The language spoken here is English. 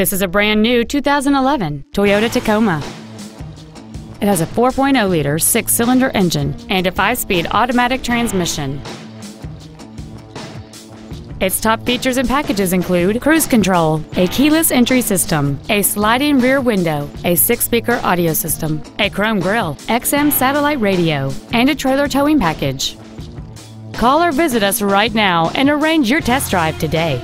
This is a brand new 2011 Toyota Tacoma. It has a 4.0-liter six-cylinder engine and a five-speed automatic transmission. Its top features and packages include cruise control, a keyless entry system, a sliding rear window, a six-speaker audio system, a chrome grille, XM satellite radio, and a trailer towing package. Call or visit us right now and arrange your test drive today.